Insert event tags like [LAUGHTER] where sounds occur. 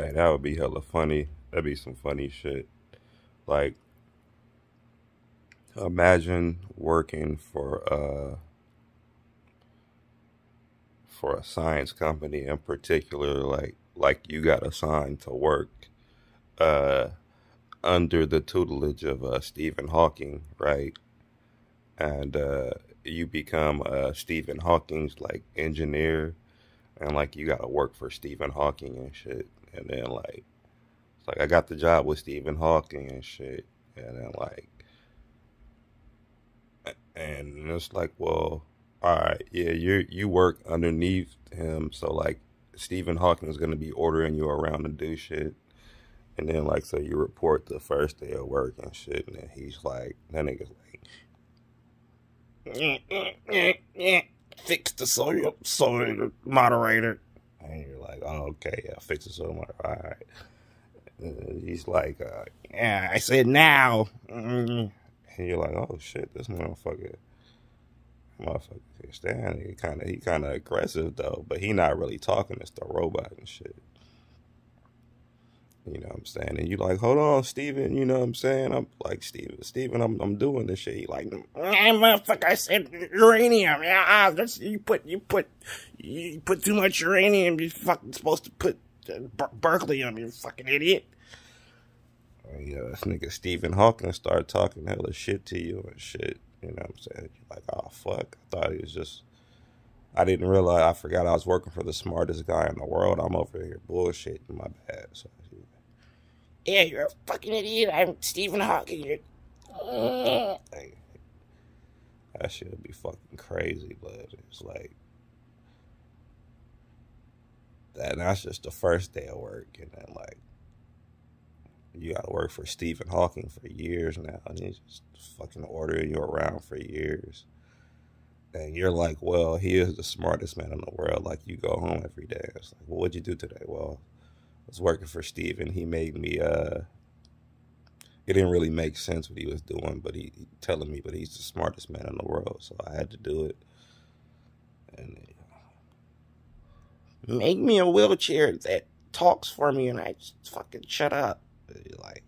Hey, that would be hella funny. That'd be some funny shit. Like, imagine working for uh for a science company in particular, like like you got assigned to work uh under the tutelage of uh Stephen Hawking, right? And uh you become uh Stephen Hawking's like engineer and like you gotta work for Stephen Hawking and shit. And then like it's like I got the job with Stephen Hawking and shit. And then like and it's like, well, all right, yeah, you you work underneath him, so like Stephen Hawking is gonna be ordering you around to do shit. And then like so you report the first day of work and shit, and then he's like that nigga's like mm, mm, mm, fix the soil soil moderator. And you're like, oh, okay, yeah, fix soil moderator. All right. And he's like, uh, yeah, I said now. And you're like, oh shit, this motherfucker, motherfucker stand. He kind of, he kind of aggressive though, but he not really talking. It's the robot and shit. You know what I'm saying? And you like, hold on, Stephen, you know what I'm saying? I'm like, Stephen, Stephen, I'm I'm doing this shit. He like, motherfucker, I said uranium. Yeah, ah, that's you put you put you put too much uranium. You fucking supposed to put uh, Ber- Berkeley on you fucking idiot. Yeah, this nigga Stephen Hawking started talking hella shit to you and shit. You know what I'm saying? You're like, oh fuck. I thought he was just I didn't realize I forgot I was working for the smartest guy in the world. I'm over here bullshitting my bad. So yeah, you're a fucking idiot. I'm Stephen Hawking. You're... [LAUGHS] That shit would be fucking crazy, but it's like that. That's just the first day of work, and then like you got to work for Stephen Hawking for years now, and he's just fucking ordering you around for years. And you're like, well, he is the smartest man in the world. Like you go home every day. It's like, well, what'd you do today? Well, was working for Stephen. He made me uh it didn't really make sense what he was doing, but he, he telling me, but he's the smartest man in the world, so I had to do it. And uh, make me a wheelchair that talks for me, and I just fucking shut up. Like,